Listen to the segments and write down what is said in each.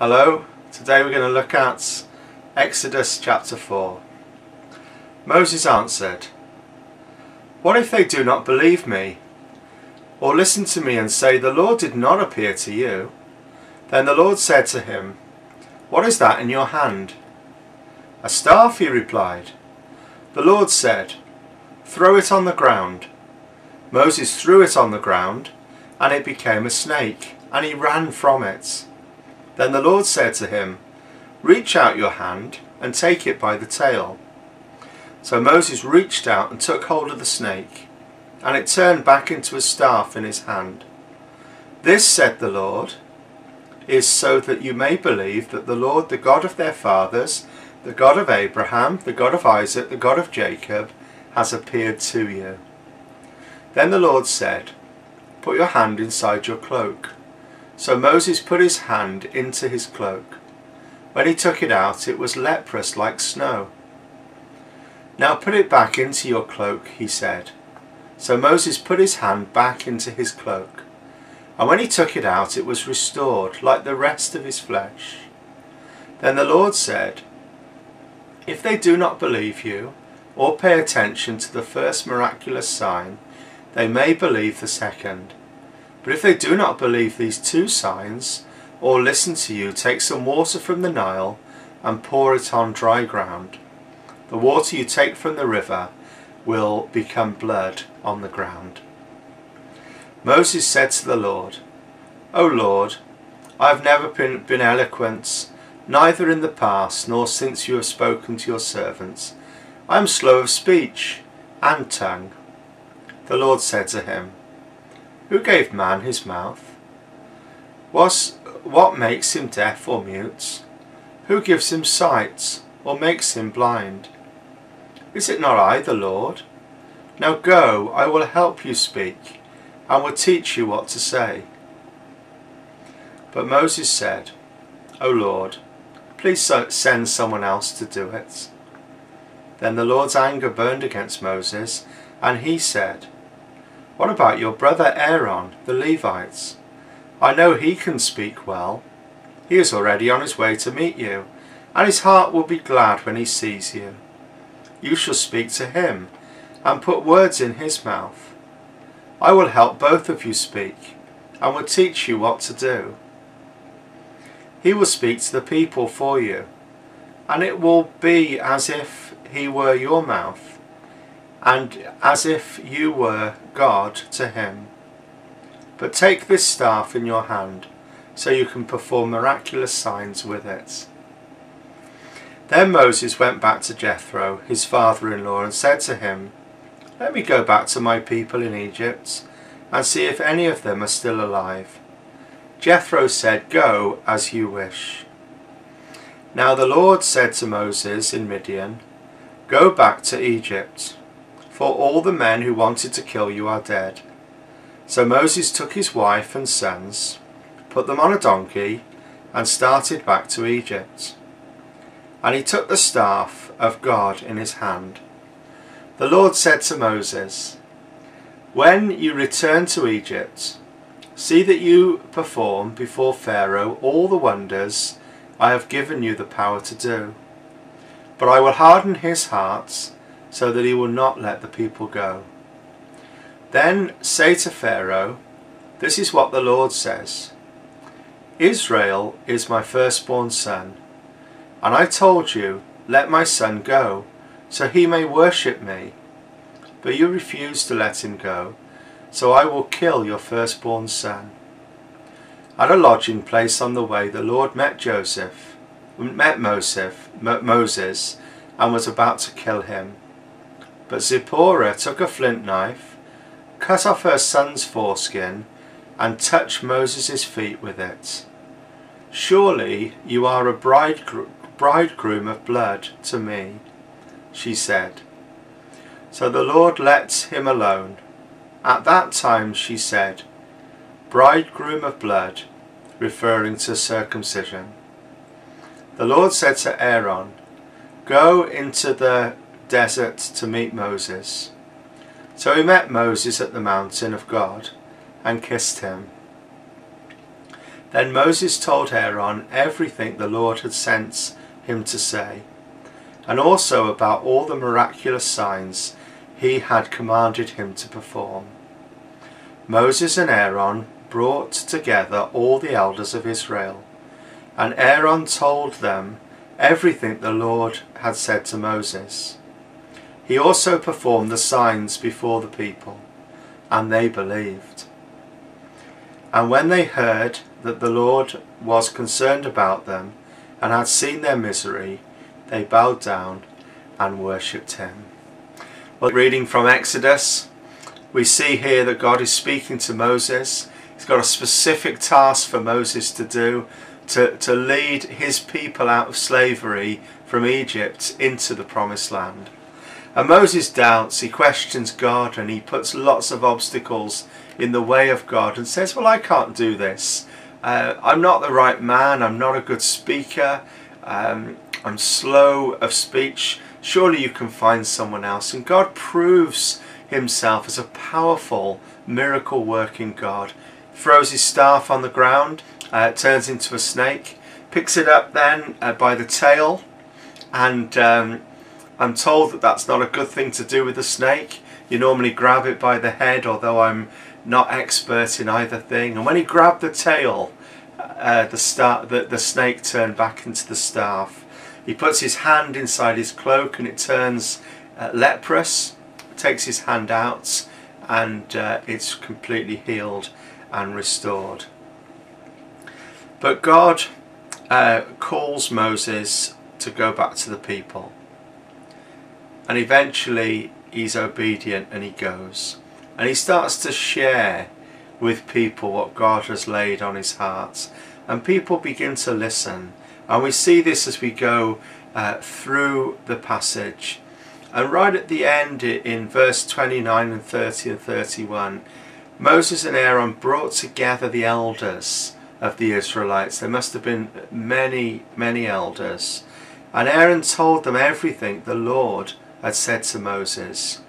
Hello, today we're going to look at Exodus chapter 4. Moses answered, What if they do not believe me? Or listen to me and say, The Lord did not appear to you? Then the Lord said to him, What is that in your hand? A staff, he replied. The Lord said, Throw it on the ground. Moses threw it on the ground, and it became a snake, and he ran from it. Then the Lord said to him, Reach out your hand and take it by the tail. So Moses reached out and took hold of the snake, and it turned back into a staff in his hand. This, said the Lord, is so that you may believe that the Lord, the God of their fathers, the God of Abraham, the God of Isaac, the God of Jacob, has appeared to you. Then the Lord said, Put your hand inside your cloak. So Moses put his hand into his cloak. When he took it out, it was leprous like snow. Now put it back into your cloak, he said. So Moses put his hand back into his cloak. And when he took it out, it was restored, like the rest of his flesh. Then the Lord said, If they do not believe you, or pay attention to the first miraculous sign, they may believe the second. But if they do not believe these two signs, or listen to you, take some water from the Nile and pour it on dry ground. The water you take from the river will become blood on the ground. Moses said to the Lord, O Lord, I have never been, been eloquent, neither in the past nor since you have spoken to your servants. I am slow of speech and tongue. The Lord said to him, who gave man his mouth? Was, what makes him deaf or mute? Who gives him sight or makes him blind? Is it not I, the Lord? Now go, I will help you speak, and will teach you what to say. But Moses said, O Lord, please send someone else to do it. Then the Lord's anger burned against Moses, and he said, what about your brother Aaron, the Levites? I know he can speak well. He is already on his way to meet you, and his heart will be glad when he sees you. You shall speak to him, and put words in his mouth. I will help both of you speak, and will teach you what to do. He will speak to the people for you, and it will be as if he were your mouth and as if you were God to him. But take this staff in your hand, so you can perform miraculous signs with it. Then Moses went back to Jethro, his father-in-law, and said to him, Let me go back to my people in Egypt, and see if any of them are still alive. Jethro said, Go as you wish. Now the Lord said to Moses in Midian, Go back to Egypt for all the men who wanted to kill you are dead. So Moses took his wife and sons, put them on a donkey, and started back to Egypt. And he took the staff of God in his hand. The Lord said to Moses, When you return to Egypt, see that you perform before Pharaoh all the wonders I have given you the power to do. But I will harden his heart so that he will not let the people go. Then say to Pharaoh, This is what the Lord says Israel is my firstborn son, and I told you, Let my son go, so he may worship me. But you refused to let him go, so I will kill your firstborn son. At a lodging place on the way, the Lord met Joseph, met Moses, and was about to kill him. But Zipporah took a flint knife, cut off her son's foreskin, and touched Moses' feet with it. Surely you are a bridegroom of blood to me, she said. So the Lord let him alone. At that time she said, Bridegroom of blood, referring to circumcision. The Lord said to Aaron, Go into the desert to meet Moses. So he met Moses at the mountain of God and kissed him. Then Moses told Aaron everything the Lord had sent him to say, and also about all the miraculous signs he had commanded him to perform. Moses and Aaron brought together all the elders of Israel, and Aaron told them everything the Lord had said to Moses. He also performed the signs before the people, and they believed. And when they heard that the Lord was concerned about them and had seen their misery, they bowed down and worshipped him. Well, reading from Exodus, we see here that God is speaking to Moses. He's got a specific task for Moses to do to, to lead his people out of slavery from Egypt into the promised land. And Moses doubts, he questions God, and he puts lots of obstacles in the way of God and says, Well, I can't do this. Uh, I'm not the right man, I'm not a good speaker, um, I'm slow of speech. Surely you can find someone else. And God proves himself as a powerful, miracle working God. Throws his staff on the ground, uh, turns into a snake, picks it up then uh, by the tail, and um, I'm told that that's not a good thing to do with a snake. You normally grab it by the head, although I'm not expert in either thing. And when he grabbed the tail, uh, the, star- the, the snake turned back into the staff. He puts his hand inside his cloak and it turns uh, leprous, takes his hand out, and uh, it's completely healed and restored. But God uh, calls Moses to go back to the people. And eventually he's obedient and he goes. And he starts to share with people what God has laid on his heart. And people begin to listen. And we see this as we go uh, through the passage. And right at the end, in verse 29 and 30 and 31, Moses and Aaron brought together the elders of the Israelites. There must have been many, many elders. And Aaron told them everything the Lord had said to Moses,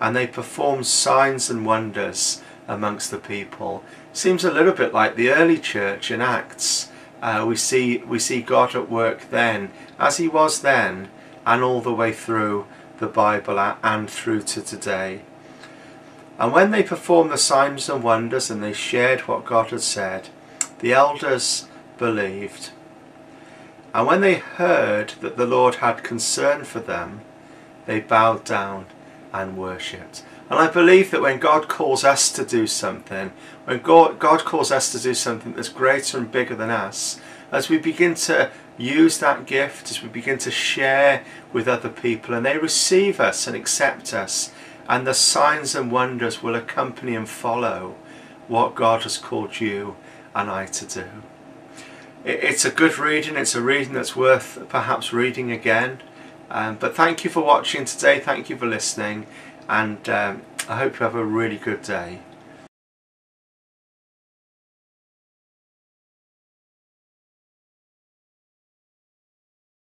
and they performed signs and wonders amongst the people. Seems a little bit like the early church in Acts. Uh, we see we see God at work then, as He was then, and all the way through the Bible and through to today. And when they performed the signs and wonders and they shared what God had said, the elders believed. And when they heard that the Lord had concern for them, they bowed down and worshipped. And I believe that when God calls us to do something, when God, God calls us to do something that's greater and bigger than us, as we begin to use that gift, as we begin to share with other people, and they receive us and accept us, and the signs and wonders will accompany and follow what God has called you and I to do. It's a good reading, it's a reading that's worth perhaps reading again. Um, but thank you for watching today, thank you for listening, and um, I hope you have a really good day.